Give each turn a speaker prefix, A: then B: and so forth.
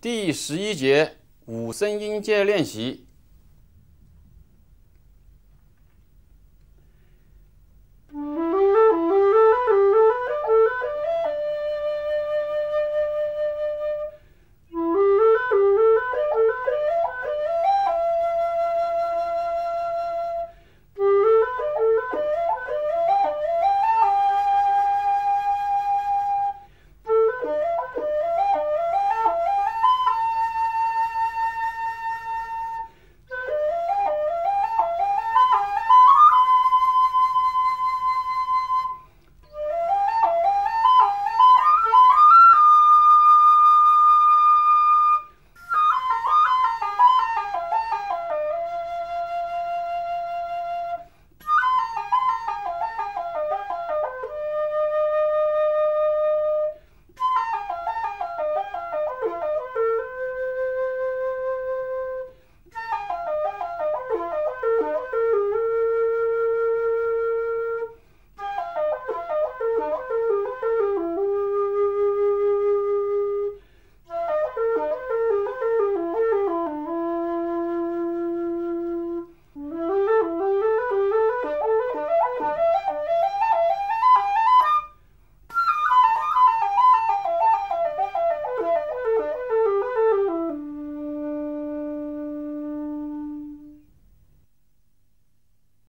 A: 第十一节五声音阶练习。